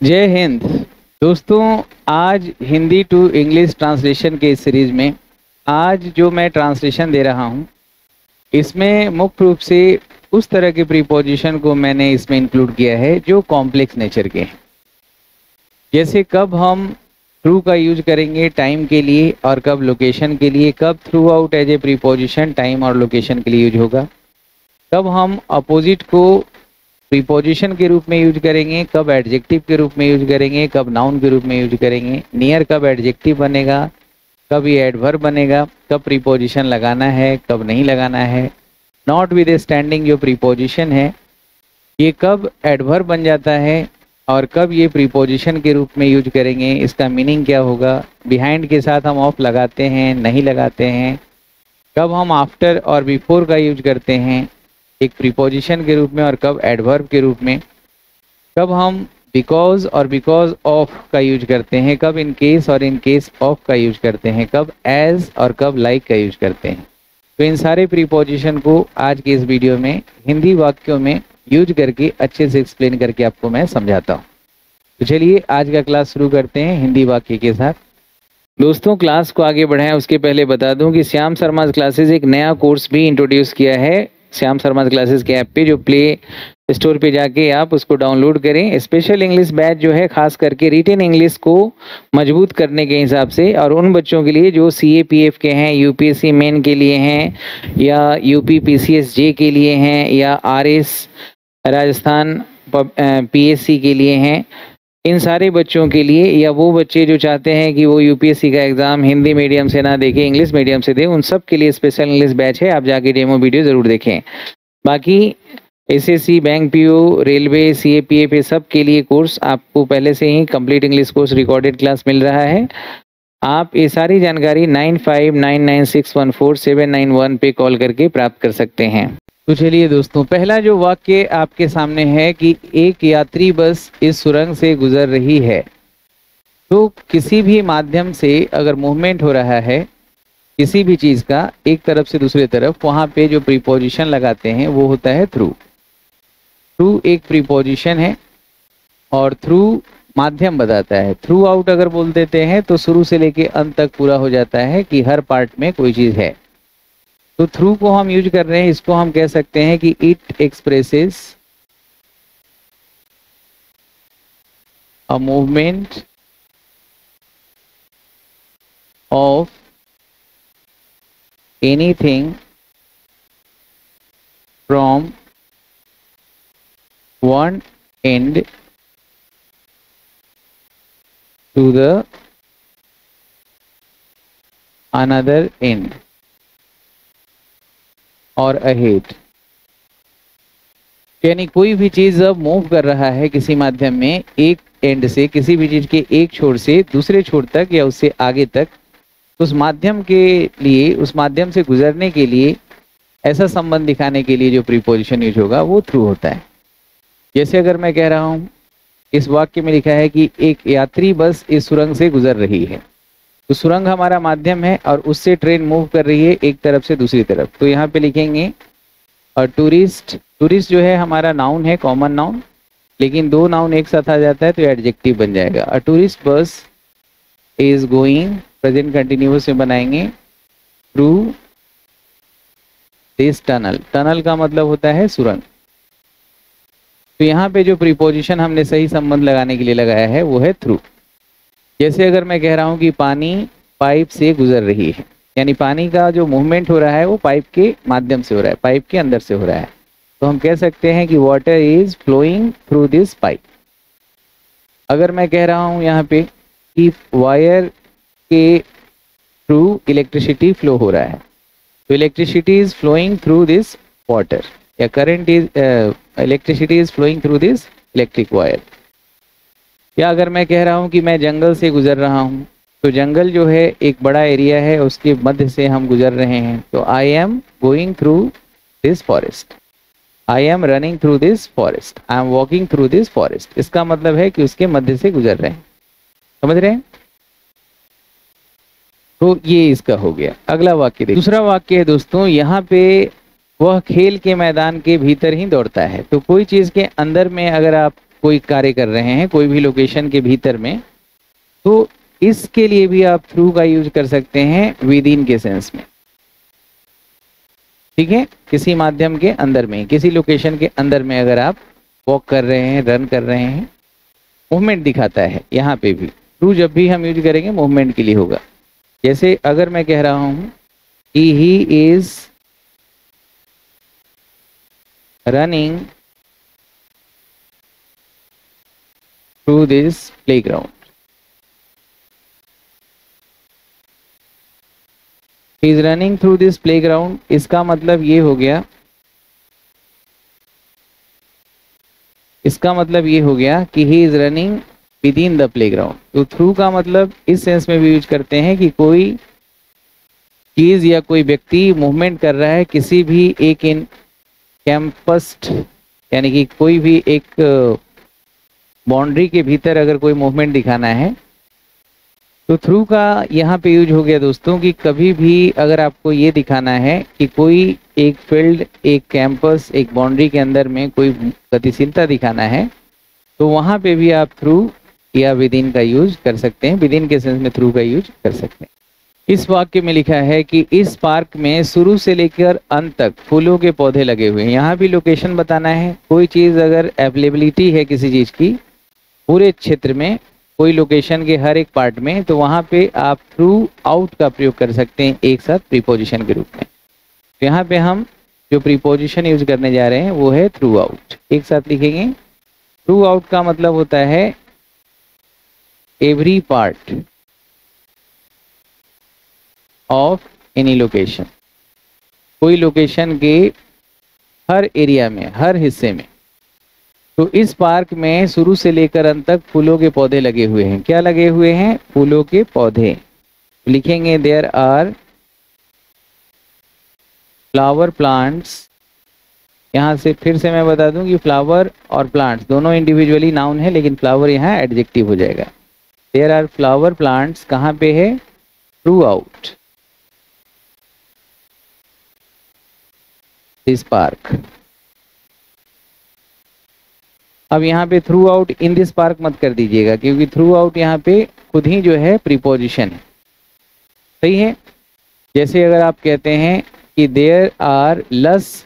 जय हिंद। दोस्तों, आज हिंदी टू इंग्लिश ट्रांसलेशन के इस सीरीज़ में, आज जो मैं ट्रांसलेशन दे रहा हूँ, इसमें मुख्य रूप से उस तरह के प्रीपोजिशन को मैंने इसमें इंक्लूड किया है जो कॉम्प्लेक्स नेचर के हैं। जैसे कब हम थ्रू का यूज़ करेंगे टाइम के लिए और कब लोकेशन के लिए, कब throughout as a preposition time और लोकेशन के लिए यूज़ होगा, कब हम अपोजिट को प्रीपोजिशन के रूप में यूज़ करेंगे, कब एडजेक्टिव के रूप में यूज़ करेंगे, कब नाउन के रूप में यूज़ करेंगे नियर कब एडजेक्टिव बनेगा, कब ये एडवर्ब बनेगा, कब प्रीपोजिशन लगाना है, कब नहीं लगाना है नॉट विद ए स्टैंडिंग जो प्रीपोजिशन है, ये कब एडवर्ब बन जाता है और कब ये प्रीपोजिशन के रूप में यूज़ करेंगे, इसका मीनिंग क्या होगा बिहाइंड के साथ हम ऑफ़ लगाते हैं, नहीं लगाते हैं, कब हम आफ्टर और बिफोर का यूज़ करते हैं एक प्रीपोजिशन के रूप में और कब एडवर्ब के रूप में, कब हम बिकॉज़ और बिकॉज़ ऑफ़ का यूज़ करते हैं, कब इन केस और इन केस ऑफ़ का यूज़ करते हैं, कब एज और कब लाइक like का यूज़ करते हैं। तो इन सारे प्रीपोजिशन को आज के इस वीडियो में, हिंदी वाक्यों में यूज़ करके अच्छे से एक्सप्लेन करके आपको मैं समझाता हूँ। तो चलिए आज का क्लास शुरू करते हैं हिंदी वाक्य के साथ। दोस्तों क्लास को आगे बढ़ाएँ, उसके पहले बता दूँ कि श्याम शर्मा क्लासेस एक नया कोर्स भी इंट्रोड्यूस किया है। श्याम शर्मा क्लासेस के ऐप पे, जो प्ले स्टोर पे जाके आप उसको डाउनलोड करें। स्पेशल इंग्लिश बैच जो है, खास करके रिटेन इंग्लिश को मज़बूत करने के हिसाब से, और उन बच्चों के लिए जो सी ए पी एफ़ के हैं U P S C main के लिए हैं, या UP P C S J के लिए हैं, या R S Rajasthan P S C के लिए हैं इन सारे बच्चों के लिए, या वो बच्चे जो चाहते हैं कि वो यूपीएससी का एग्ज़ाम हिंदी मीडियम से ना देखें इंग्लिश मीडियम से दें, उन सब के लिए स्पेशल इंग्लिश बैच है, आप जाके डेमो वीडियो ज़रूर देखें। बाकी SSC bank PO railway CAPF ए सब के लिए कोर्स आपको पहले से ही complete English course recorded class मिल रहा है। आप ये सारी जानकारी nine five nine nine six one four seven nine one पे कॉल करके प्राप्त कर सकते हैं। तो चलिए दोस्तों, पहला जो वाक्य आपके सामने है कि एक यात्री बस इस सुरंग से गुजर रही है। तो किसी भी माध्यम से अगर मूवमेंट हो रहा है, किसी भी चीज़ का, एक तरफ़ से दूसरे तरफ़, वहाँ पे जो प्रीपोजिशन लगाते हैं, वो होता है थ्रू थ्रू एक प्रीपोजिशन है और थ्रू माध्यम बताता है। थ्रू आउट अगर बोल देते हैं तो शुरू से लेके अंत तक पूरा हो जाता है कि हर पार्ट में कोई चीज़ है। तो थ्रू को हम यूज़ कर रहे हैं, इसको हम कह सकते हैं कि it expresses a movement of anything from one end to the another end और अहेड यानी कोई भी चीज़ अब मूव कर रहा है किसी माध्यम में, एक एंड से, किसी भी चीज़ के एक छोर से, दूसरे छोर तक या उससे आगे तक, उस माध्यम के लिए, उस माध्यम से गुजरने के लिए, ऐसा संबंध दिखाने के लिए जो प्रीपोजिशन यूज़ होगा, वो थ्रू होता है। जैसे अगर मैं कह रहा हूँ, इस वाक्य में लिखा है कि एक यात्री बस इस सुरंग से गुजर रही है। तो सुरंग हमारा माध्यम है और उससे ट्रेन मूव कर रही है एक तरफ़ से दूसरी तरफ़। तो यहाँ पे लिखेंगे और टूरिस्ट टूरिस्ट जो है हमारा नाउन है कॉमन नाउन लेकिन दो नाउन एक साथ आ जाता है तो एडजेक्टिव बन जाएगा। A tourist bus is going present continuous में बनाएँगे थ्रू दिस टनल टनल का मतलब होता है सुरंग। तो यहाँ पे जो प्रीपोजिशन हमने सही संबंध लगाने के लिए लगाया है, वो है थ्रू जैसे अगर मैं कह रहा हूँ कि पानी पाइप से गुजर रही है, यानी पानी का जो मूवमेंट हो रहा है, वो पाइप के माध्यम से हो रहा है, पाइप के अंदर से हो रहा है। तो हम कह सकते हैं कि water is flowing through this pipe अगर मैं कह रहा हूँ यहाँ पे कि वायर के थ्रू इलेक्ट्रिसिटी फ्लो हो रहा है तो electricity is flowing through this water या current is electricity is flowing through this electric wire या अगर मैं कह रहा हूँ कि मैं जंगल से गुजर रहा हूँ तो जंगल जो है एक बड़ा एरिया है, उसके मध्य से हम गुजर रहे हैं। तो I am going through this forest I am running through this forest I am walking through this forest इसका मतलब है कि उसके मध्य से गुजर रहे हैं। समझ रहे हैं? तो ये इसका हो गया। अगला वाक्य देखिए। दूसरा वाक्य है दोस्तों, यहाँ पे वह खेल के मैदान के भीतर ही दौड़ता है। तो कोई चीज़ के अंदर में अगर आप कोई कार्य कर रहे हैं, कोई भी लोकेशन के भीतर में तो इसके लिए भी आप थ्रू का यूज़ कर सकते हैं विद इन के सेंस में। ठीक है? किसी माध्यम के अंदर में, किसी लोकेशन के अंदर में अगर आप वॉक कर रहे हैं रन कर रहे हैं मूवमेंट दिखाता है, यहाँ पे भी। थ्रू जब भी हम यूज़ करेंगे मूवमेंट के लिए होगा। जैसे अगर मैं कह रहा हूँ कि he is running through this playground is running through this playground इसका मतलब ये हो गया इसका मतलब ये हो गया कि he is running within the playground तो थ्रू का मतलब इस सेंस में भी यूज़ करते हैं कि कोई चीज़ या कोई व्यक्ति मूवमेंट कर रहा है किसी भी एक इन कैंपस यानी कि कोई भी एक बाउंड्री के भीतर अगर कोई मूवमेंट दिखाना है तो थ्रू का यहाँ पे यूज़ हो गया दोस्तों कि कभी भी अगर आपको ये दिखाना है कि कोई एक फ़ील्ड एक कैंपस एक बाउंड्री के अंदर में कोई गतिशीलता दिखाना है तो वहाँ पे भी आप थ्रू या विद इन का यूज़ कर सकते हैं। विद इन के सेंस में थ्रू का यूज़ कर सकते हैं। इस वाक्य में लिखा है कि इस पार्क में शुरू से लेकर अंत तक फूलों के पौधे लगे हुए हैं। यहाँ भी लोकेशन बताना है। कोई चीज़ अगर अवेलेबिलिटी है किसी चीज़ की पूरे क्षेत्र में, कोई लोकेशन के हर एक पार्ट में तो वहाँ पे आप थ्रू आउट का प्रयोग कर सकते हैं एक साथ प्रीपोजिशन के रूप में। तो यहाँ पे हम जो प्रीपोजिशन यूज़ करने जा रहे हैं, वो है थ्रू आउट एक साथ लिखेंगे। थ्रू आउट का मतलब होता है every part of any location कोई लोकेशन के हर एरिया में, हर हिस्से में। तो इस पार्क में शुरू से लेकर अंत तक फूलों के पौधे लगे हुए हैं। क्या लगे हुए हैं? फूलों के पौधे। लिखेंगे देयर आर फ्लावर प्लांट्स यहाँ से फिर से मैं बता दूँ कि फ्लावर और प्लांट्स दोनों इंडिविजुअली नाउन है, लेकिन फ्लावर यहाँ एडजेक्टिव हो जाएगा। देयर आर फ्लावर प्लांट्स कहाँ पे है? थ्रू आउट दिस पार्क अब यहाँ पे throughout in this park मत कर दीजिएगा, क्योंकि थ्रू आउट यहाँ पे खुद ही जो है प्रीपोजिशन है। सही है? जैसे अगर आप कहते हैं कि there are lush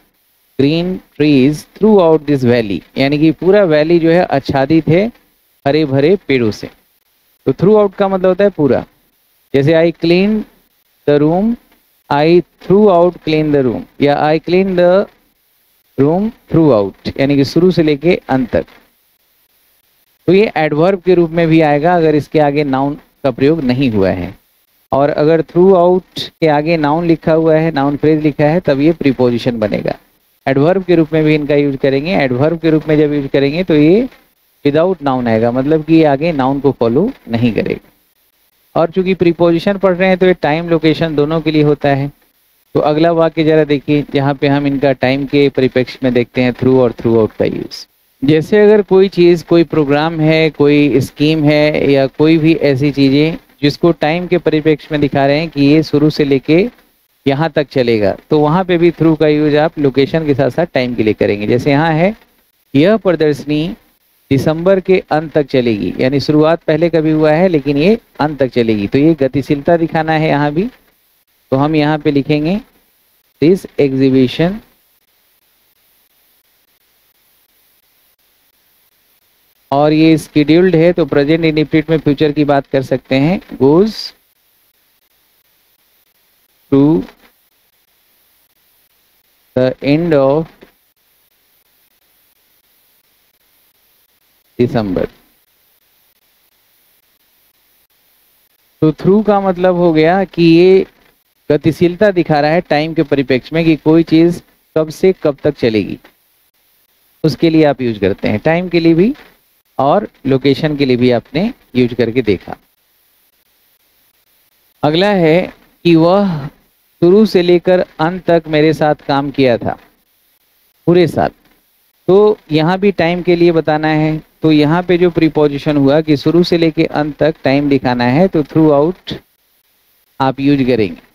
green trees throughout this valley यानी कि पूरा वैली जो है आच्छादित है हरे भरे पेड़ों से। तो थ्रू आउट का मतलब होता है पूरा। जैसे I clean the room I throughout clean the room या I clean the room throughout यानी कि शुरू से लेके अंत तक। तो ये एडवर्ब के रूप में भी आएगा अगर इसके आगे नाउन का प्रयोग नहीं हुआ है। और अगर थ्रू आउट के आगे नाउन लिखा हुआ है नाउन फ्रेज लिखा है, तब ये प्रीपोजिशन बनेगा। एडवर्ब के रूप में भी इनका यूज़ करेंगे। एडवर्ब के रूप में जब यूज़ करेंगे तो ये विदाउट नाउन आएगा मतलब कि ये आगे नाउन को फॉलो नहीं करेगा। और चूँकि प्रीपोजिशन पढ़ रहे हैं तो ये टाइम लोकेशन दोनों के लिए होता है। तो अगला वाक्य जरा देखिए, जहाँ पे हम इनका टाइम के परिप्रेक्ष्य में देखते हैं थ्रू और थ्रू आउट का यूज़ जैसे अगर कोई चीज़, कोई प्रोग्राम है, कोई स्कीम है, या कोई भी ऐसी चीज़ें जिसको टाइम के परिप्रेक्ष्य में दिखा रहे हैं कि ये शुरू से लेके यहाँ तक चलेगा तो वहाँ पे भी थ्रू का यूज़ आप लोकेशन के साथ साथ टाइम के लिए करेंगे। जैसे यहाँ है, यह प्रदर्शनी दिसंबर के अंत तक चलेगी। यानी शुरुआत पहले कभी हुआ है, लेकिन ये अंत तक चलेगी। तो ये गतिशीलता दिखाना है यहाँ भी। तो हम यहाँ पे लिखेंगे दिस एग्जीबिशन और ये स्केड्यूल्ड है तो प्रेजेंट इंडिफिनिट में फ्यूचर की बात कर सकते हैं goes to the end of December तो थ्रू का मतलब हो गया कि ये गतिशीलता दिखा रहा है टाइम के परिप्रेक्ष्य में कि कोई चीज़ कब से कब तक चलेगी। उसके लिए आप यूज़ करते हैं। टाइम के लिए भी और लोकेशन के लिए भी आपने यूज़ करके देखा। अगला है कि वह शुरू से लेकर अंत तक मेरे साथ काम किया था। पूरे साल। तो यहाँ भी टाइम के लिए बताना है। तो यहाँ पे जो प्रीपोजिशन हुआ कि शुरू से लेकर अंत तक टाइम दिखाना है तो थ्रू आउट आप यूज़ करेंगे।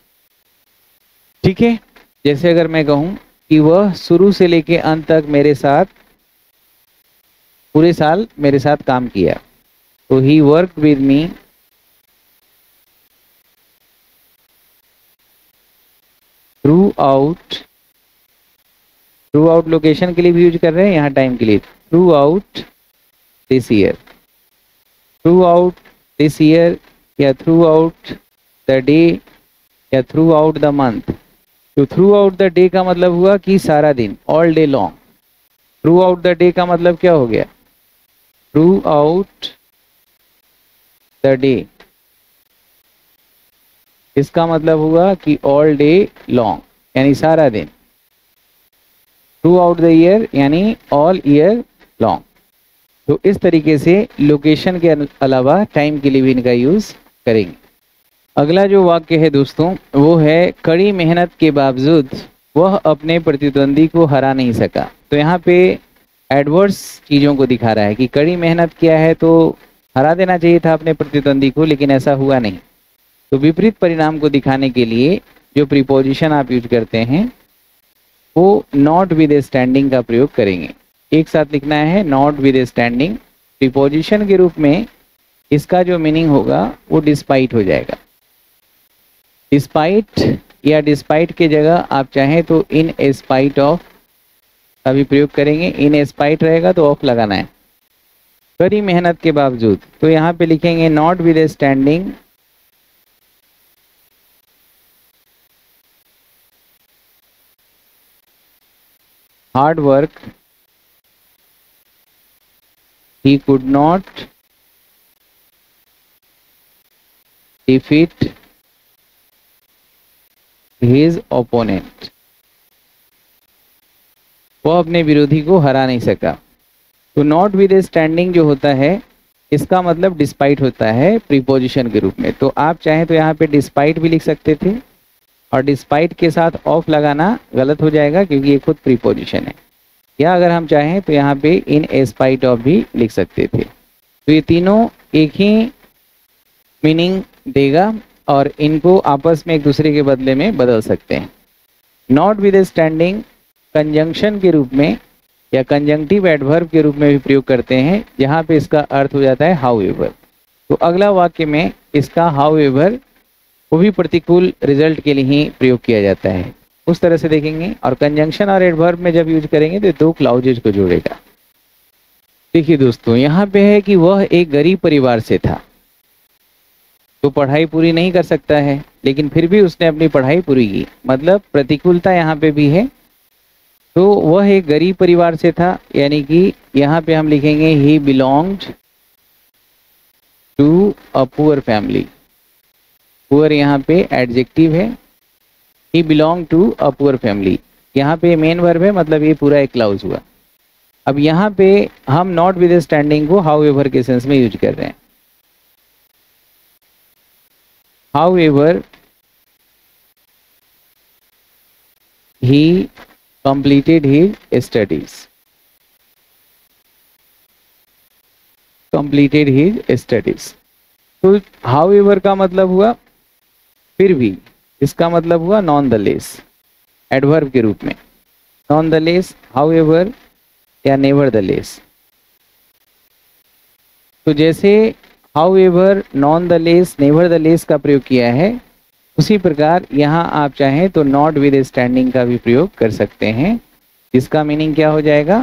ठीक है? जैसे अगर मैं कहूँ कि वह शुरू से लेके अंत तक मेरे साथ, पूरे साल मेरे साथ काम किया। तो he work with me throughout throughout location के लिए भी यूज़ कर रहे हैं, यहाँ टाइम के लिए। Throughout this year throughout this year या थ्रू आउट द डे या थ्रू आउट द मंथ तो थ्रू आउट द डे का मतलब हुआ कि सारा दिन all day long throughout the day का मतलब क्या हो गया? थ्रू आउट द डे इसका मतलब हुआ कि ऑल डे लॉन्ग यानी सारा दिन. थ्रू आउट द ईयर यानी ऑल ईयर लॉन्ग तो इस तरीके से लोकेशन के अलावा टाइम के लिए भी इनका यूज़ करेंगे. अगला जो वाक्य है दोस्तों, वो है, कड़ी मेहनत के बावजूद वह अपने प्रतिद्वंदी को हरा नहीं सका। तो यहाँ पे एडवर्स चीज़ों को दिखा रहा है कि कड़ी मेहनत किया है तो हरा देना चाहिए था अपने प्रतिद्वंदी को, लेकिन ऐसा हुआ नहीं। तो विपरीत परिणाम को दिखाने के लिए जो प्रीपोजिशन आप यूज़ करते हैं, वो नॉट विद स्टैंडिंग का प्रयोग करेंगे। एक साथ लिखना है नॉट विद स्टैंडिंग प्रीपोजिशन के रूप में इसका जो मीनिंग होगा, वो डिस्पाइट हो जाएगा। डिस्पाइट या डिस्पाइट के जगह आप चाहें तो इन स्पाइट ऑफ़ का भी प्रयोग करेंगे। इन स्पाइट रहेगा तो ऑफ़ लगाना है। कड़ी मेहनत के बावजूद। तो यहाँ पे लिखेंगे notwithstanding hard work he could not defeat his opponent वो अपने विरोधी को हरा नहीं सका। तो नॉट विद स्टैंडिंग जो होता है, इसका मतलब डिस्पाइट होता है प्रीपोजिशन के रूप में। तो आप चाहें तो यहाँ पे डिस्पाइट भी लिख सकते थे, और डिस्पाइट के साथ ऑफ़ लगाना गलत हो जाएगा, क्योंकि ये खुद प्रीपोजिशन है। या अगर हम चाहें तो यहाँ पे इन एस्पाइट ऑफ़ भी लिख सकते थे। तो ये तीनों एक ही मीनिंग देगा। और इनको आपस में एक दूसरे के बदले में बदल सकते हैं। नॉट विद स्टैंडिंग कंजंक्शन के रूप में या कंजंक्टिव एडवर्ब के रूप में भी प्रयोग करते हैं, जहाँ पे इसका अर्थ हो जाता है हाउ एवर तो अगला वाक्य में इसका हाउ एवर वो भी प्रतिकूल रिज़ल्ट के लिए ही प्रयोग किया जाता है। उस तरह से देखेंगे और कंजंक्शन और एडवर्ब में जब यूज़ करेंगे तो दो क्लाउजेज को जोड़ेगा। देखिए दोस्तों, यहाँ पे है कि वह एक गरीब परिवार से था। तो पढ़ाई पूरी नहीं कर सकता है, लेकिन फिर भी उसने अपनी पढ़ाई पूरी की। मतलब प्रतिकूलता यहाँ पे भी है। तो वह एक गरीब परिवार से था, यानी कि यहाँ पे हम लिखेंगे he belonged to a poor family poor यहाँ पे एडजेक्टिव है। He belong to a poor family यहाँ पे मेन वर्ब है मतलब ये पूरा एक क्लाउज हुआ। अब यहाँ पे हम नॉट विद स्टैंडिंग को हाउ एवर के सेंस में यूज़ कर रहे हैं। Ever he completed he studies completed he studies तो एवर का मतलब हुआ? फिर भी इसका मतलब हुआ नॉन द लेस एडवर्ब के रूप में. Known the less however या नेवर द लेस तो जैसे however nonetheless nevertheless का प्रयोग किया है। उसी प्रकार यहाँ आप चाहें तो नॉट विद स्टैंडिंग का भी प्रयोग कर सकते हैं। इसका मीनिंग क्या हो जाएगा?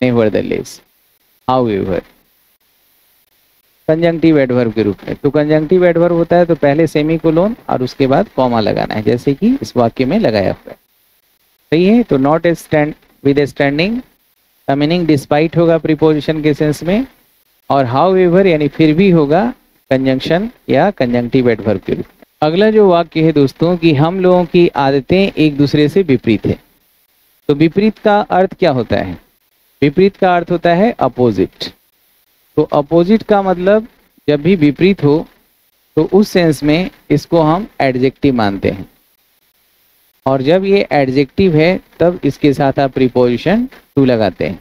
Never the less however conjunctive adverb के रूप में। तो कंजंक्टिव एडवर्ब होता है तो पहले सेमी कोलोन और उसके बाद कॉमा लगाना है, जैसे कि इस वाक्य में लगाया हुआ है। सही है? तो नॉट स्टैंड विद स्टैंडिंग का मीनिंग डिस्पाइट होगा प्रीपोजिशन के सेंस में। और हाउ एवर यानी फिर भी होगा कंजंक्शन या कंजंक्टिव एडवर्ब के रूप अगला जो वाक्य है दोस्तों, कि हम लोगों की आदतें एक दूसरे से विपरीत है। तो विपरीत का अर्थ क्या होता है? विपरीत का अर्थ होता है अपोजिट तो अपोजिट का मतलब जब भी विपरीत हो तो उस सेंस में इसको हम एडजेक्टिव मानते हैं। और जब ये एडजेक्टिव है, तब इसके साथ आप प्रीपोजिशन टू लगाते हैं।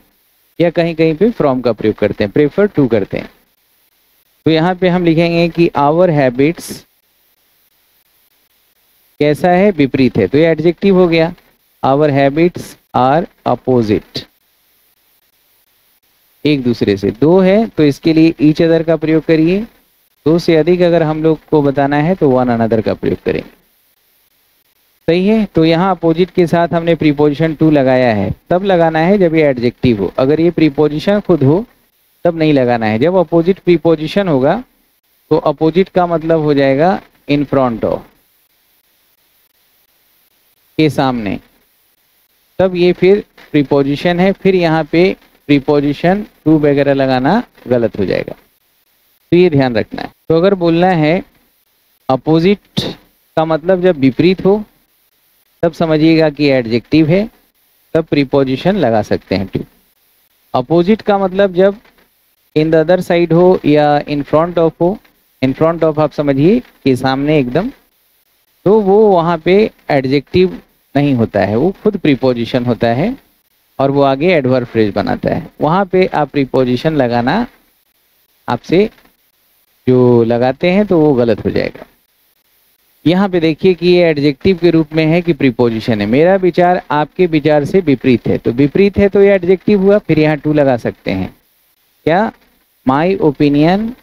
या कहीं कहीं पे फ्रॉम का प्रयोग करते हैं प्रेफर टू करते हैं। तो यहाँ पे हम लिखेंगे कि आवर हैबिट्स कैसा है? विपरीत है। तो ये एडजेक्टिव हो गया। आवर हैबिट्स आर अपोजिट एक दूसरे से दो है तो इसके लिए ईच अदर का प्रयोग करिए। दो से अधिक अगर हम लोग को बताना है तो वन अनदर का प्रयोग करेंगे। सही है? तो यहाँ अपोजिट के साथ हमने प्रीपोजिशन टू लगाया है। तब लगाना है जब ये एडजेक्टिव हो। अगर ये प्रीपोजिशन खुद हो, तब नहीं लगाना है। जब अपोजिट प्रीपोजिशन होगा तो अपोजिट का मतलब हो जाएगा इन फ्रंट ऑफ़ के सामने। तब ये फिर प्रीपोजिशन है। फिर यहाँ पे प्रीपोजिशन टू वगैरह लगाना गलत हो जाएगा। तो ये ध्यान रखना है। तो अगर बोलना है अपोजिट का मतलब जब विपरीत हो तब समझिएगा कि एडजेक्टिव है, तब प्रीपोजिशन लगा सकते हैं टू अपोजिट का मतलब जब इन द अदर साइड हो या इन फ्रंट ऑफ़ हो इन फ्रंट ऑफ़ आप समझिए कि सामने एकदम तो वो वहाँ पे एडजेक्टिव नहीं होता है, वो खुद प्रीपोजिशन होता है और वो आगे एडवर्ब फ्रेज बनाता है। वहाँ पे आप प्रीपोजिशन लगाना आपसे जो लगाते हैं तो वो गलत हो जाएगा। यहाँ पे देखिए कि ये एडजेक्टिव के रूप में है कि प्रीपोजिशन है। मेरा विचार आपके विचार से विपरीत है। तो विपरीत है तो ये एडजेक्टिव हुआ, फिर यहाँ टू लगा सकते हैं। क्या? My opinion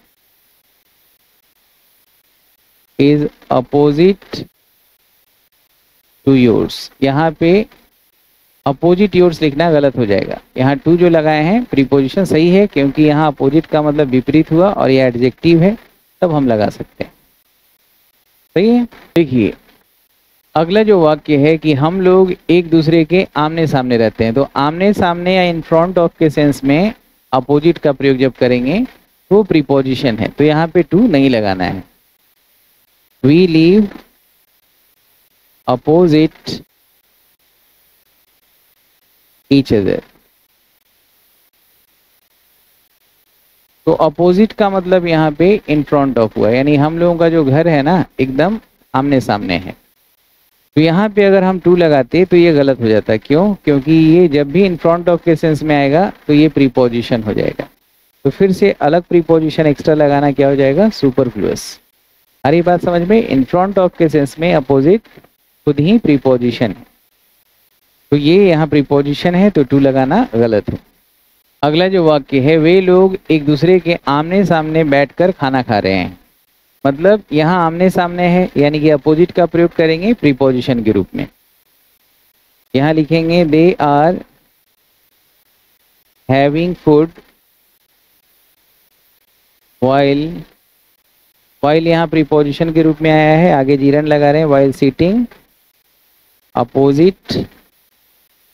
is opposite to yours यहाँ पे अपोजिट योर्स लिखना गलत हो जाएगा। यहाँ टू जो लगाए हैं प्रीपोजिशन सही है, क्योंकि यहाँ अपोजिट का मतलब विपरीत हुआ और ये एडजेक्टिव है, तब हम लगा सकते हैं। सही है? देखिए, अगला जो वाक्य है कि हम लोग एक दूसरे के आमने सामने रहते हैं तो आमने सामने या इन फ्रंट ऑफ़ के सेंस में अपोजिट का प्रयोग जब करेंगे तो प्रीपोजिशन है। तो यहाँ पे टू नहीं लगाना है। We leave opposite each other तो अपोजिट का मतलब यहाँ पे इन फ्रंट ऑफ़ हुआ यानी हम लोगों का जो घर है ना, एकदम आमने सामने है। तो यहाँ पे अगर हम टू लगाते तो ये गलत हो जाता क्यों? क्योंकि ये जब भी इन फ्रंट ऑफ़ के सेंस में आएगा तो ये प्रीपोजिशन हो जाएगा। तो फिर से अलग प्रीपोजिशन एक्स्ट्रा लगाना क्या हो जाएगा? सुपरफ्लुअस हरी बात समझ में? इन फ्रंट ऑफ़ के सेंस में अपोजिट खुद ही प्रीपोजिशन है। तो ये यहाँ प्रीपोजिशन है तो टू लगाना गलत है। अगला जो वाक्य है, वे लोग एक दूसरे के आमने सामने बैठकर खाना खा रहे हैं। मतलब यहाँ आमने सामने है, यानी कि अपोजिट का प्रयोग करेंगे प्रीपोजिशन के रूप में। यहाँ लिखेंगे they are having food while while यहाँ प्रीपोजिशन के रूप में आया है, आगे जीरन लगा रहे हैं वाइल सीटिंग अपोजिट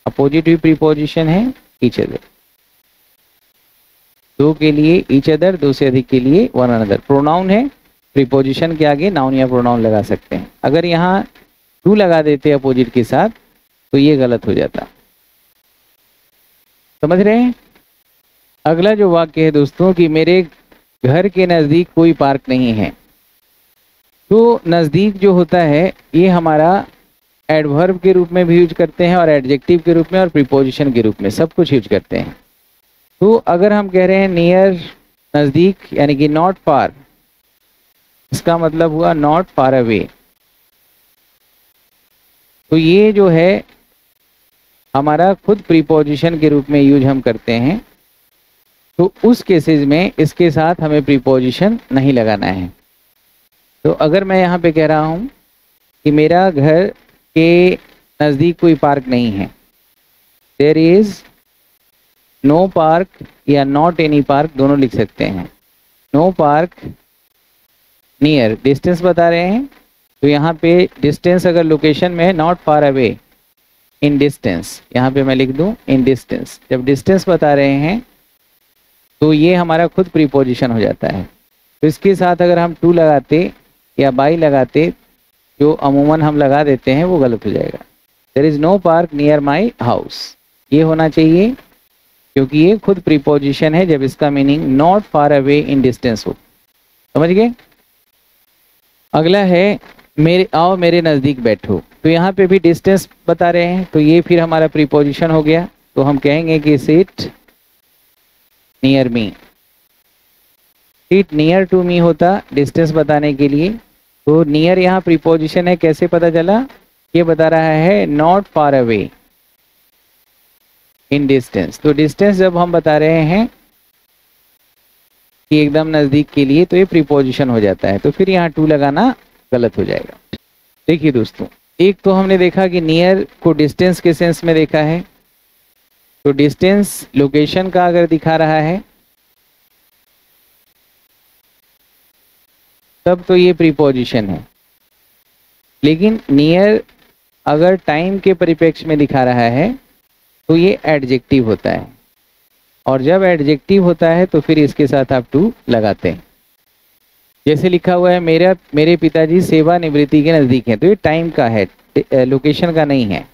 अपोजिट भी प्रीपोजिशन है अदर दो के लिए ईच अदर दो से अधिक के लिए वन अनदर प्रोनाउन है प्रीपोजिशन के आगे नाउन या प्रोनाउन लगा सकते हैं। अगर यहाँ टू लगा देते अपोजिट के साथ तो ये गलत हो जाता। समझ रहे हैं? अगला जो वाक्य है दोस्तों, कि मेरे घर के नज़दीक कोई पार्क नहीं है। तो नज़दीक जो होता है, ये हमारा एडवर्ब के रूप में भी यूज़ करते हैं और एडजेक्टिव के रूप में और प्रीपोजिशन के रूप में सब कुछ यूज़ करते हैं। तो अगर हम कह रहे हैं नियर नज़दीक, यानी कि नॉट फार इसका मतलब हुआ नॉट फार अवे तो ये जो है, हमारा खुद प्रीपोजिशन के रूप में यूज़ हम करते हैं तो उस केसेस में इसके साथ हमें प्रीपोजिशन नहीं लगाना है. तो अगर मैं यहाँ पे कह रहा हूँ कि मेरा घर के नज़दीक कोई पार्क नहीं है देर इज़ नो पार्क या नॉट एनी पार्क दोनों लिख सकते हैं। नो पार्क नियर डिस्टेंस बता रहे हैं। तो यहाँ पे डिस्टेंस अगर लोकेशन में है not far away in distance यहाँ पे मैं लिख दूँ इन डिस्टेंस जब डिस्टेंस बता रहे हैं तो ये हमारा खुद प्रीपोजिशन हो जाता है। तो इसके साथ अगर हम टू लगाते या बाई लगाते, जो अमूमन हम लगा देते हैं, वो गलत हो जाएगा। There is no park near my house ये होना चाहिए। क्योंकि ये खुद प्रीपोजिशन है, जब इसका meaning not far away in distance हो। समझ गए? अगला है, मेरे, आओ मेरे नज़दीक बैठो। तो यहाँ पे भी डिस्टेंस बता रहे हैं तो ये फिर हमारा प्रीपोजिशन हो गया। तो हम कहेंगे कि seat near me seat near to me होता डिस्टेंस बताने के लिए। तो नियर यहाँ प्रीपोजिशन है, कैसे पता चला? ये बता रहा है not far away in distance तो डिस्टेंस जब हम बता रहे हैं कि एकदम नज़दीक के लिए तो ये प्रीपोजिशन हो जाता है। तो फिर यहाँ टू लगाना गलत हो जाएगा। देखिए दोस्तों, एक तो हमने देखा कि नियर को डिस्टेंस के सेंस में देखा है। तो डिस्टेंस लोकेशन का अगर दिखा रहा है, तब तो ये प्रीपोजिशन है। लेकिन नियर अगर टाइम के परिप्रेक्ष्य में दिखा रहा है तो ये एडजेक्टिव होता है। और जब एडजेक्टिव होता है तो फिर इसके साथ आप टू लगाते हैं। जैसे लिखा हुआ है, मेरा, मेरे पिताजी सेवा निवृत्ति के नज़दीक है। तो ये टाइम का है लोकेशन का नहीं है।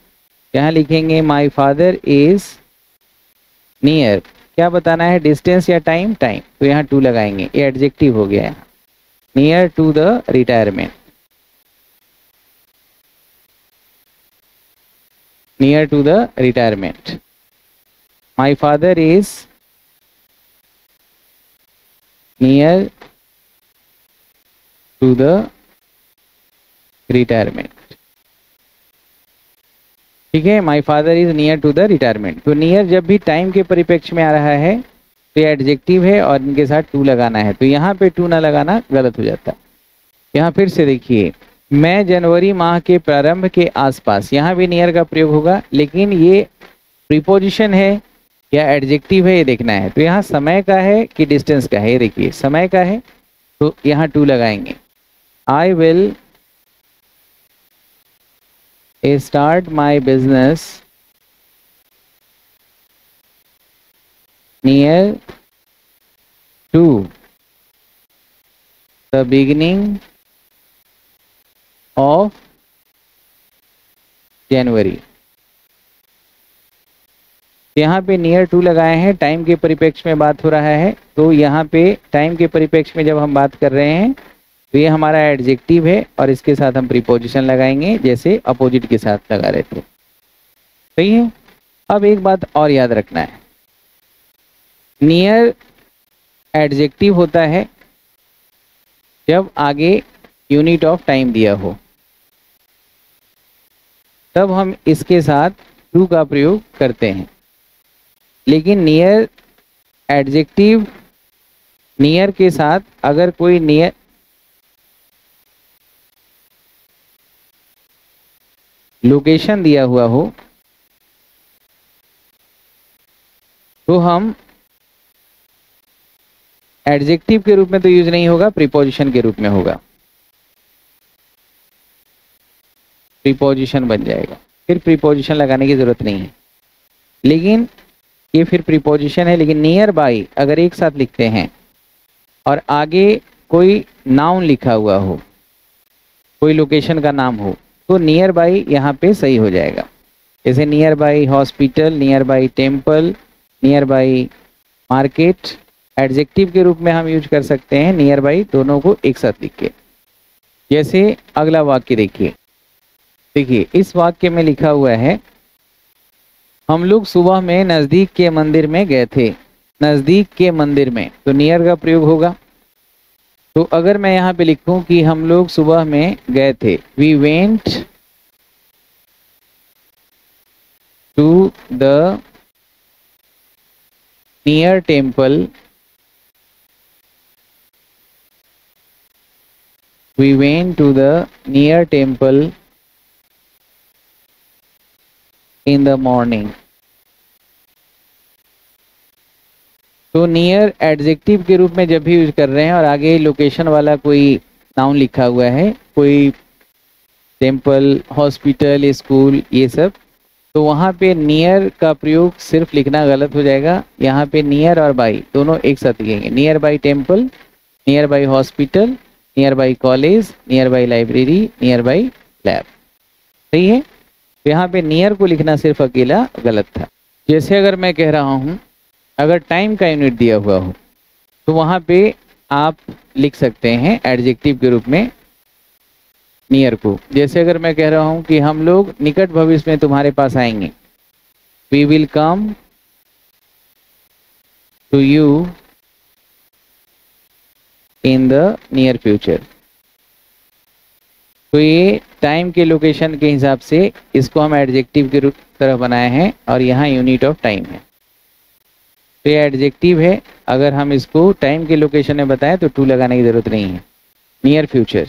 यहाँ लिखेंगे माई फादर इज़ नियर क्या बताना है? डिस्टेंस या टाइम टाइम तो यहाँ टू लगाएँगे। ये एडजेक्टिव हो गया है। Near to the retirement near to the retirement. My father is near to the retirement. ठीक है my father is near to the retirement तो नियर जब भी टाइम के परिप्रेक्ष्य में आ रहा है तो ये एडजेक्टिव है और इनके साथ टू लगाना है तो यहाँ पे टू ना लगाना गलत हो जाता है यहाँ फिर से देखिए मैं जनवरी माह के प्रारंभ के आसपास, यहाँ भी नियर का प्रयोग होगा, लेकिन ये प्रीपोजिशन है, या एडजेक्टिव है, ये देखना है। तो यहाँ समय का है कि डिस्टेंस का है देखिए, समय का है तो यहाँ टू लगाएँगे। I will start my business near to the beginning of January यहाँ पे नियर टू लगाए हैं टाइम के परिप्रेक्ष्य में बात हो रहा है। तो यहाँ पे टाइम के परिप्रेक्ष्य में जब हम बात कर रहे हैं तो ये हमारा एडजेक्टिव है और इसके साथ हम प्रीपोजिशन लगाएँगे, जैसे अपोजिट के साथ लगा रहे थे। सही है? अब एक बात और याद रखना है। नियर एडजेक्टिव होता है जब आगे यूनिट ऑफ़ टाइम दिया हो। तब हम इसके साथ टू का प्रयोग करते हैं। लेकिन नियर एडजेक्टिव नियर के साथ अगर कोई नियर लोकेशन दिया हुआ हो तो हम एडजेक्टिव के रूप में तो यूज़ नहीं होगा प्रीपोजिशन के रूप में होगा। प्रीपोजिशन बन जाएगा। फिर प्रीपोजिशन लगाने की ज़रूरत नहीं है। लेकिन ये फिर प्रीपोजिशन है, लेकिन नियर बाई अगर एक साथ लिखते हैं और आगे कोई नाउन लिखा हुआ हो, कोई लोकेशन का नाम हो तो नियर बाई यहाँ पे सही हो जाएगा। जैसे near by hospital near by temple near by market adjective के रूप में हम यूज़ कर सकते हैं नियर बाई दोनों को एक साथ लिख के। जैसे अगला वाक्य देखिए। देखिए, इस वाक्य में लिखा हुआ है, हम लोग सुबह में नज़दीक के मंदिर में गए थे। नज़दीक के मंदिर में। तो नियर का प्रयोग होगा। तो अगर मैं यहाँ पे लिखूं कि हम लोग सुबह में गए थे we went to the near temple we went to the near temple in the morning. तो नियर एडजेक्टिव के रूप में जब भी यूज़ कर रहे हैं और आगे लोकेशन वाला कोई नाउन लिखा हुआ है, कोई टेंपल हॉस्पिटल स्कूल ये सब तो वहाँ पे नियर का प्रयोग सिर्फ़ लिखना गलत हो जाएगा। यहाँ पे नियर और बाई दोनों एक साथ लिखेंगे। Near by temple near by hospital near by college near by library near by lab सही है? यहाँ पे नियर को लिखना सिर्फ़ अकेला गलत था। जैसे अगर मैं कह रहा हूँ, अगर टाइम का यूनिट दिया हुआ हो तो वहाँ पे आप लिख सकते हैं एडजेक्टिव के रूप में नियर को। जैसे अगर मैं कह रहा हूँ कि हम लोग निकट भविष्य में तुम्हारे पास आएँगे। We will come to you in the near future तो ये टाइम के लोकेशन के हिसाब से इसको हम एडजेक्टिव के रूप तरह बनाए हैं और यहाँ यूनिट ऑफ़ टाइम है। तो ये एडजेक्टिव है। अगर हम इसको टाइम के लोकेशन में बताएँ तो टू लगाने की ज़रूरत नहीं है। नियर फ्यूचर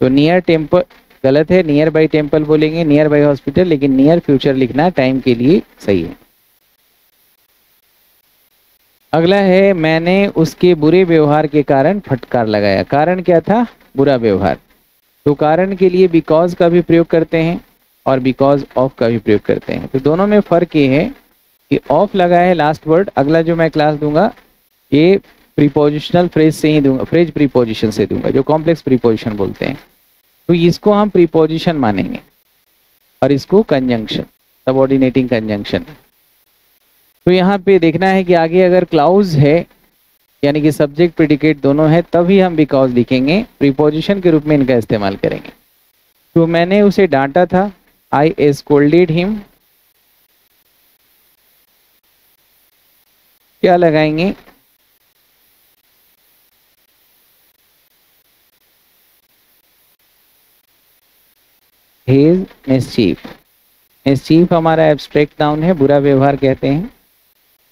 तो नियर टेंपल गलत है। नियर बाई टेंपल बोलेंगे। नियर बाई हॉस्पिटल लेकिन नियर फ्यूचर लिखना टाइम के लिए सही है। अगला है, मैंने उसके बुरे व्यवहार के कारण फटकार लगाया। कारण क्या था? बुरा व्यवहार। तो कारण के लिए बिकॉज़ का भी प्रयोग करते हैं और बिकॉज़ ऑफ़ का भी प्रयोग करते हैं। तो दोनों में फ़र्क ये है कि ऑफ़ लगा है लास्ट वर्ड अगला जो मैं क्लास दूँगा, ये प्रीपोजिशनल फ्रेज से ही दूँगा फ्रेज प्रीपोजिशन से दूँगा, जो कॉम्प्लेक्स प्रीपोजिशन बोलते हैं। तो इसको हम प्रीपोजिशन मानेंगे और इसको कंजंक्शन सबॉर्डिनेटिंग कंजंक्शन तो यहाँ पे देखना है कि आगे अगर क्लाउज है यानी कि सब्जेक्ट प्रिडिकेट दोनों है, तभी हम बिकॉज़ लिखेंगे प्रीपोजिशन के रूप में इनका इस्तेमाल करेंगे। तो मैंने उसे डांटा था आई एस्कोल्डेड हिम क्या लगाएँगे? हेज मिसचीफ मिसचीफ हमारा एब्स्ट्रैक्ट नाउन है, बुरा व्यवहार कहते हैं।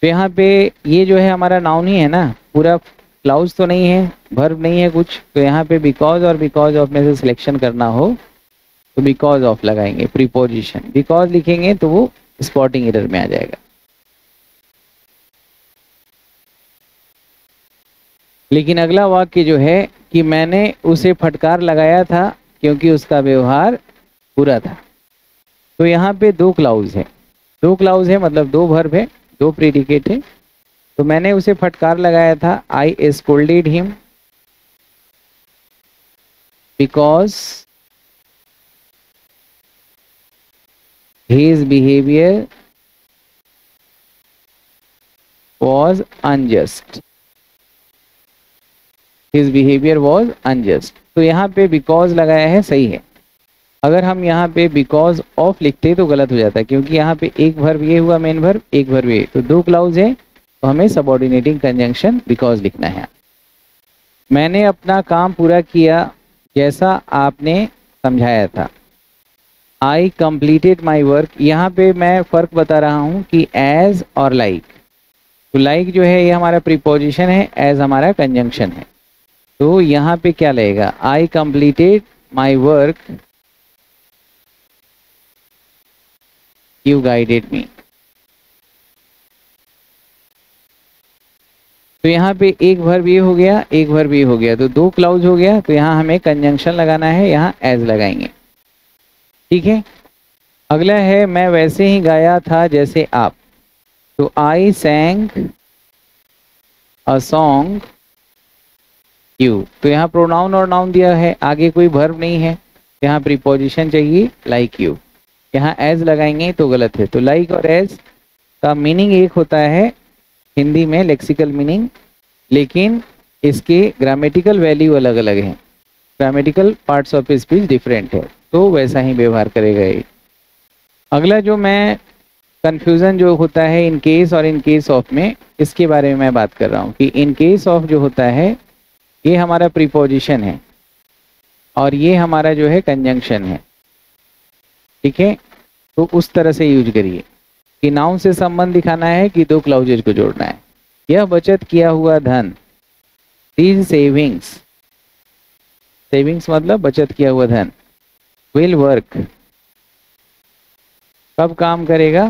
तो यहाँ पे ये जो है हमारा नाउन ही है ना, पूरा क्लाउज तो नहीं है भर्व नहीं है कुछ तो यहाँ पे बिकॉज़ और बिकॉज़ ऑफ़ में से सिलेक्शन करना हो तो बिकॉज़ ऑफ़ लगाएँगे प्रीपोजिशन बिकॉज़ लिखेंगे तो वो स्पॉटिंग एरर में आ जाएगा। लेकिन अगला वाक्य जो है कि मैंने उसे फटकार लगाया था क्योंकि उसका व्यवहार बुरा था। तो यहाँ पे दो क्लाउज है। दो क्लाउज है मतलब दो भर्व है। दो प्रीडिकेट है। तो मैंने उसे फटकार लगाया था। I scolded him because his behavior was unjust. His behavior was unjust. तो यहाँ पे बिकॉज़ लगाया है, सही है। अगर हम यहाँ पे बिकॉज़ ऑफ़ लिखते तो गलत हो जाता है, क्योंकि यहाँ पे एक भर ये हुआ मेन भर एक भर ये। तो दो क्लाउज है तो हमें सबॉर्डिनेटिंग कंजंक्शन बिकॉज़ लिखना है। मैंने अपना काम पूरा किया जैसा आपने समझाया था। आई कंप्लीटेड माई वर्क यहाँ पे मैं फ़र्क बता रहा हूँ कि एज और लाइक. तो लाइक जो है, ये हमारा प्रीपोजिशन है एज हमारा कंजंक्शन है। तो यहाँ पे क्या लगेगा? I completed my work you guided me तो यहाँ पे एक भर भी हो गया, एक भर भी हो गया। तो दो क्लाउज हो गया तो यहाँ हमें कंजंक्शन लगाना है, यहाँ एज लगाएँगे। ठीक है? अगला है, मैं वैसे ही गाया था जैसे आप। तो आई सैंग अ सॉन्ग यू तो यहाँ प्रोनाउन और नाउन दिया है, आगे कोई भर्व नहीं है। यहाँ प्रीपोजिशन चाहिए लाइक यू यहाँ एज लगाएँगे तो गलत है। तो लाइक और एज का मीनिंग एक होता है हिंदी में लेक्सिकल मीनिंग लेकिन इसके ग्रामेटिकल वैल्यू अलग अलग हैं grammatical parts of speech different है। तो वैसा ही व्यवहार करेगा ये। अगला जो मैं कंफ्यूजन जो होता है इन केस और इन केस ऑफ़ में, इसके बारे में मैं बात कर रहा हूँ कि इन केस ऑफ़ जो होता है, ये हमारा प्रीपोजिशन है। और ये हमारा जो है कंजंक्शन है। ठीक है? तो उस तरह से यूज़ करिए। कि नाउन से संबंध दिखाना है कि दो क्लाउजेज को जोड़ना है। यह बचत किया हुआ धन दीज सेविंग्स सेविंग्स मतलब बचत किया हुआ धन विल वर्क कब काम करेगा?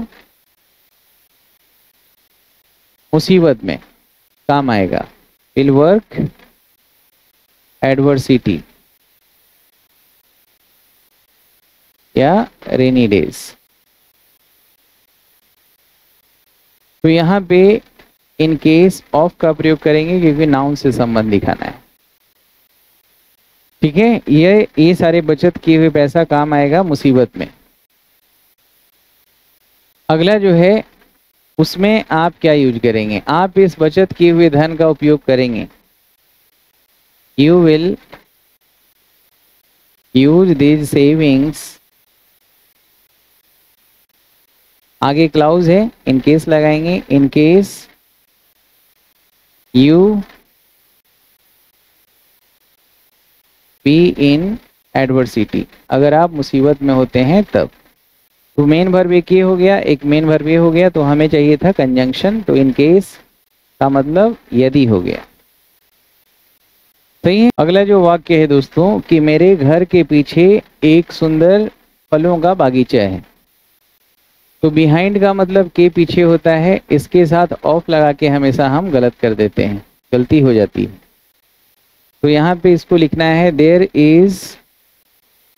मुसीबत में काम आएगा। विल वर्क एडवर्सिटी या रेनी डेज़ तो यहाँ पे इन केस ऑफ़ का प्रयोग करेंगे क्योंकि नाउन से संबंध दिखाना है। ठीक है? ये ये सारे बचत किए हुए पैसा काम आएगा मुसीबत में। अगला जो है, उसमें आप क्या यूज़ करेंगे? आप इस बचत किए हुए धन का उपयोग करेंगे। You will use these savings आगे क्लाउज है इन केस लगाएँगे in case you be in adversity अगर आप मुसीबत में होते हैं, तब। तो मेन भर्व एक ये हो गया, एक मेन भर्व ये हो गया तो हमें चाहिए था कंजंक्शन तो इन केस का मतलब यदि हो गया। सही है? अगला जो वाक्य है दोस्तों, कि मेरे घर के पीछे एक सुंदर फलों का बागीचा है। तो बिहाइंड का मतलब के पीछे होता है, इसके साथ ऑफ़ लगा के हमेशा हम गलत कर देते हैं, गलती हो जाती है। तो यहाँ पे इसको लिखना है there is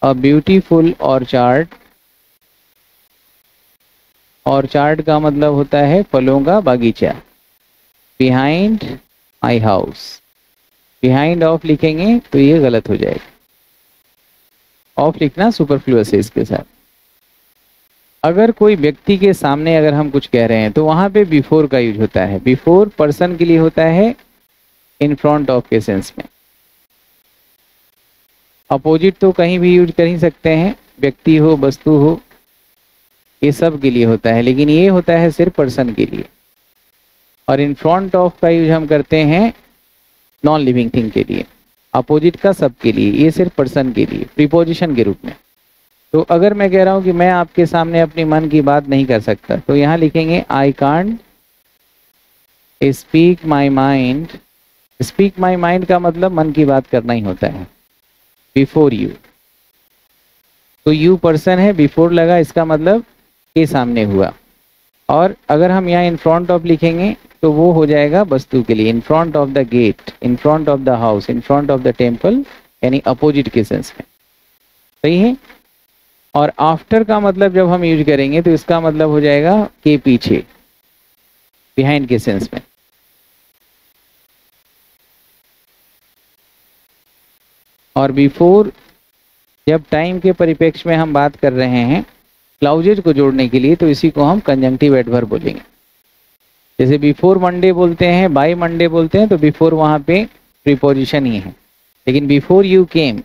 a beautiful orchard orchard का मतलब होता है फलों का बागीचा। Behind my house behind of लिखेंगे तो ये गलत हो जाएगा। ऑफ़ लिखना सुपरफ्लुअस है इसके साथ। अगर कोई व्यक्ति के सामने अगर हम कुछ कह रहे हैं तो वहाँ पे बिफोर का यूज़ होता है। बिफोर पर्सन के लिए होता है इन फ्रंट ऑफ़ के सेंस में। अपोजिट तो कहीं भी यूज़ कर ही सकते हैं। व्यक्ति हो, वस्तु हो, ये सब के लिए होता है। लेकिन ये होता है सिर्फ़ पर्सन के लिए। और इन फ्रंट ऑफ़ का यूज़ हम करते हैं नॉन लिविंग थिंग के लिए। अपोजिट का सब के लिए। ये सिर्फ़ पर्सन के लिए। प्रीपोजिशन के रूप में। तो अगर मैं कह रहा हूँ कि मैं आपके सामने अपनी मन की बात नहीं कर सकता तो यहाँ लिखेंगे I can't speak my mind speak my mind का मतलब मन की बात करना ही होता है। बिफोर यू तो यू पर्सन है बिफोर लगा, इसका मतलब के सामने हुआ। और अगर हम यहाँ इन फ्रंट ऑफ़ लिखेंगे तो वो हो जाएगा वस्तु के लिए। In front of the gate in front of the house in front of the temple यानी अपोजिट के सेंस में। सही है? और आफ्टर का मतलब जब हम यूज़ करेंगे तो इसका मतलब हो जाएगा के पीछे बिहाइंड के सेंस में। और बिफोर जब टाइम के परिप्रेक्ष्य में हम बात कर रहे हैं क्लाउजेज को जोड़ने के लिए तो इसी को हम कंजंक्टिव एडवर बोलेंगे। जैसे बिफोर मंडे बोलते हैं बाय मंडे बोलते हैं तो बिफोर वहाँ पे प्रीपोजिशन ही है। लेकिन बिफोर यू केम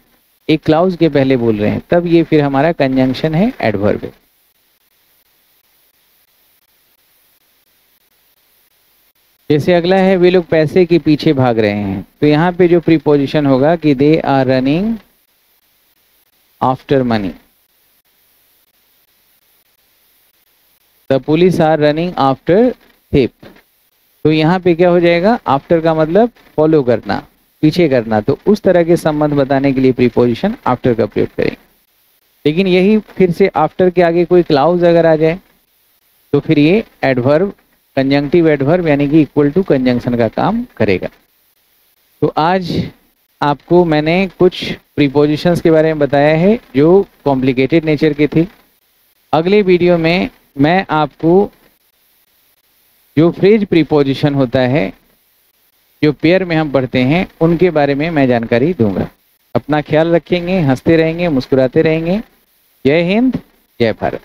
एक क्लाउज के पहले बोल रहे हैं, तब ये फिर हमारा कंजंक्शन है एडवर्ब जैसे अगला है, वे लोग पैसे के पीछे भाग रहे हैं। तो यहाँ पे जो प्रीपोजिशन होगा कि they are running after money the police are running after thief तो यहाँ पे क्या हो जाएगा? आफ्टर का मतलब फॉलो करना। पीछे करना। तो उस तरह के संबंध बताने के लिए प्रीपोजिशन आफ्टर का प्रयोग करें। लेकिन यही फिर से आफ्टर के आगे कोई क्लाउज अगर आ जाए तो फिर ये एडवर्ब कंजंक्टिव एडवर्ब यानी कि इक्वल टू कंजंक्शन का काम करेगा। तो आज आपको मैंने कुछ प्रीपोजिशंस के बारे में बताया है जो कॉम्प्लिकेटेड नेचर के थे। अगले वीडियो में मैं आपको जो फ्रेज प्रीपोजिशन होता है जो पेयर में हम पढ़ते हैं, उनके बारे में मैं जानकारी दूँगा। अपना ख्याल रखेंगे, हँसते रहेंगे, मुस्कुराते रहेंगे। जय हिंद, जय भारत।